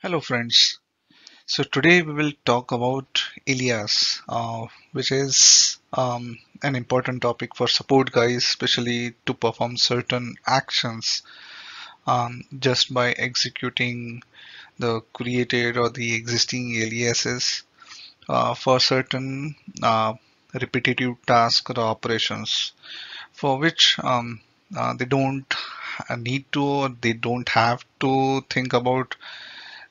Hello friends. So today we will talk about alias, uh, which is um, an important topic for support guys, especially to perform certain actions um, just by executing the created or the existing aliases uh, for certain uh, repetitive tasks or operations for which um, uh, they don't need to or they don't have to think about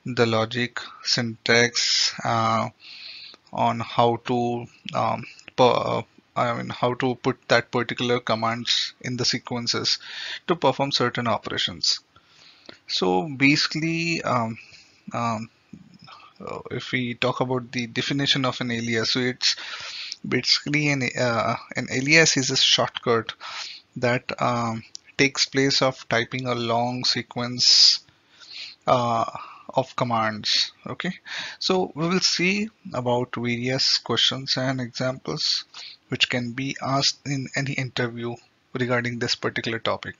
the logic syntax uh, on how to um, per, I mean how to put that particular commands in the sequences to perform certain operations. So basically, um, um, uh, if we talk about the definition of an alias, so it's basically an uh, an alias is a shortcut that um, takes place of typing a long sequence uh, of commands. Okay. So we will see about various questions and examples which can be asked in any interview regarding this particular topic.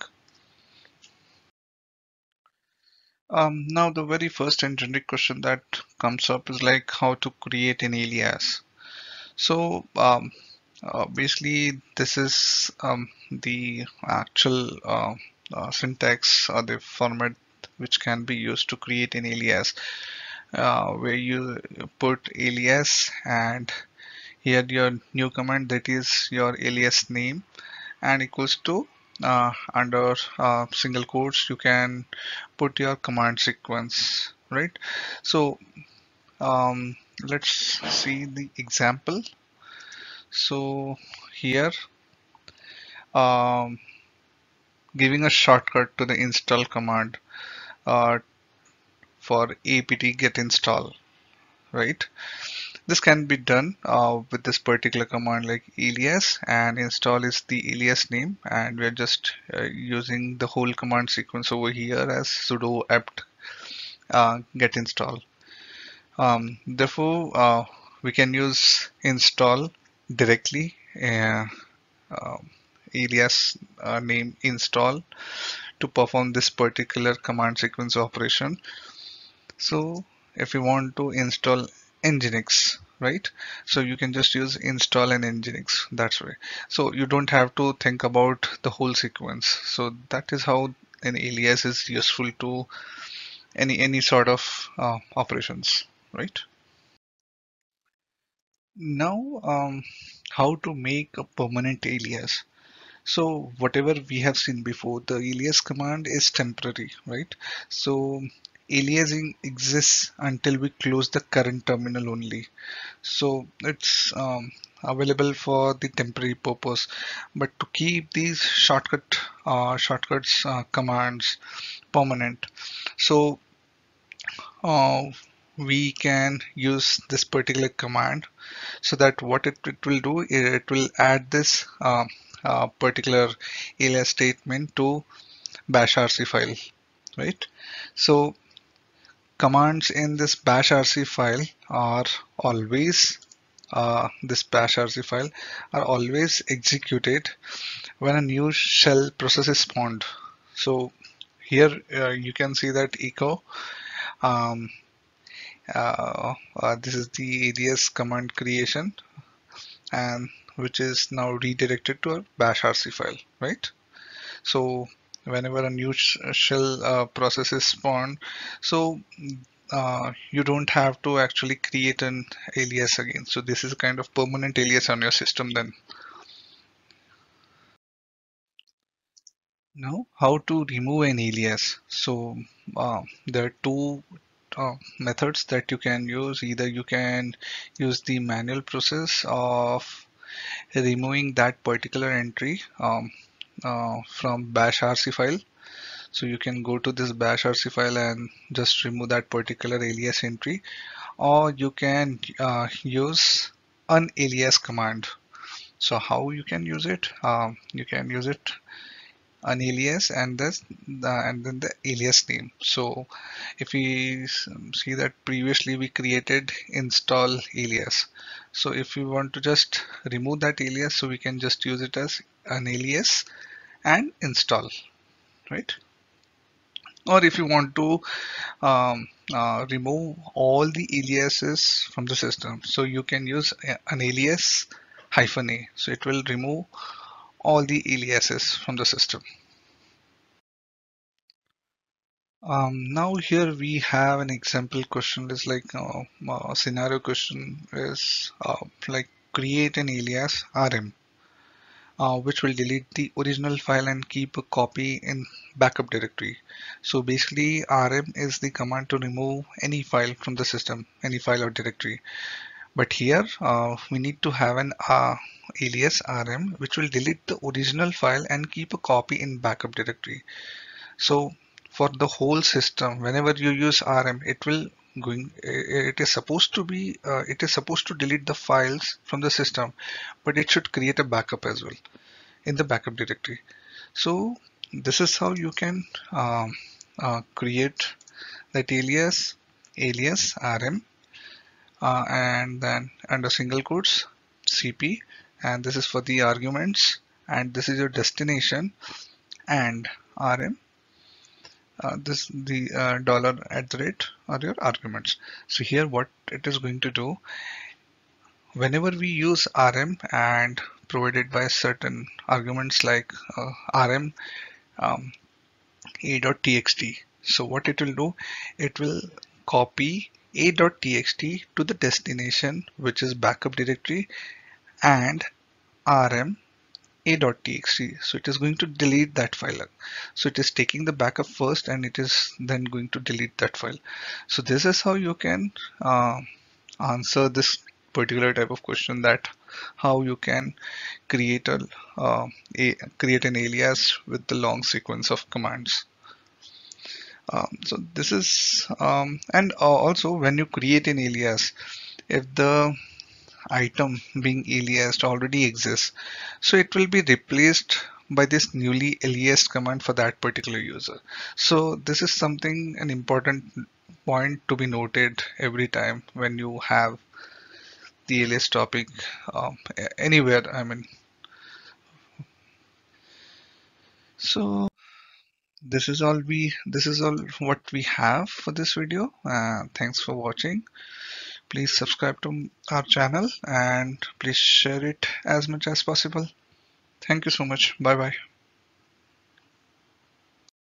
Um, now the very first and generic question that comes up is like how to create an alias. So um, uh, this is um, the actual uh, uh, syntax or the format which can be used to create an alias uh, where you put alias and here your new command that is your alias name and equals to uh, under uh, single quotes you can put your command sequence right? So um, let's see the example. So here um, giving a shortcut to the install command uh, for apt get install right? This can be done uh, with this particular command like alias and install is the alias name and we're just uh, using the whole command sequence over here as sudo apt uh, get install um, therefore uh, we can use install directly uh, um, alias uh, name install to perform this particular command sequence operation. So if you want to install Nginx, right? So you can just use install and Nginx. That's right. So you don't have to think about the whole sequence. So that is how an alias is useful to any any sort of uh, operations, right? Now, um, how to make a permanent alias? So whatever we have seen before, the alias command is temporary, right? So aliasing exists until we close the current terminal only. So it's um, available for the temporary purpose. But to keep these shortcut uh, shortcuts uh, commands permanent, so uh, we can use this particular command so that what it, it will do it will add this uh, particular alias statement to bash rc file right? So commands in this bash rc file are always uh, this bash rc file are always executed when a new shell process is spawned. So here uh, you can see that echo um, uh, uh, this is the alias command creation and which is now redirected to a bash rc file right? So whenever a new sh shell uh, process is spawned so uh, you don't have to actually create an alias again. So this is kind of permanent alias on your system then. Now how to remove an alias? So uh, there are two uh, methods that you can use. Either you can use the manual process of removing that particular entry um, uh, from bash rc file. So you can go to this bash rc file and just remove that particular alias entry. Or you can uh, use unalias command. So how you can use it? Um, you can use it unalias and this the, and then the alias name. So if we see that previously we created install alias. So if we want to just remove that alias so we can just use it as unalias and install right? Or if you want to um, uh, remove all the aliases from the system so you can use unalias hyphen a. So it will remove all the aliases from the system um, now here we have an example question is like uh, a scenario question is uh, like create an alias rm uh, which will delete the original file and keep a copy in backup directory. So basically rm is the command to remove any file from the system, any file or directory. But here uh, we need to have an uh, alias rm which will delete the original file and keep a copy in backup directory. So for the whole system, whenever you use rm, it will going it is supposed to be uh, it is supposed to delete the files from the system but it should create a backup as well in the backup directory so this is how you can um, uh, create that alias alias rm uh, and then under single quotes cp and this is for the arguments. And this is your destination and rm uh, this the uh, dollar at the rate are your arguments. So here what it is going to do whenever we use rm and provided by certain arguments like uh, rm um, a.txt so what it will do it will copy a.txt to the destination which is backup directory and rm a.txt so it is going to delete that file. So it is taking the backup first and it is then going to delete that file. So this is how you can uh, answer this particular type of question that how you can create a, uh, a create an alias with the long sequence of commands um, so this is um, and also when you create an alias if the item being aliased already exists. So it will be replaced by this newly aliased command for that particular user. So this is something an important point to be noted every time when you have the alias topic um, anywhere. I mean, so this is all we this is all what we have for this video. Uh, thanks for watching. Please subscribe to our channel and please share it as much as possible. Thank you so much. Bye bye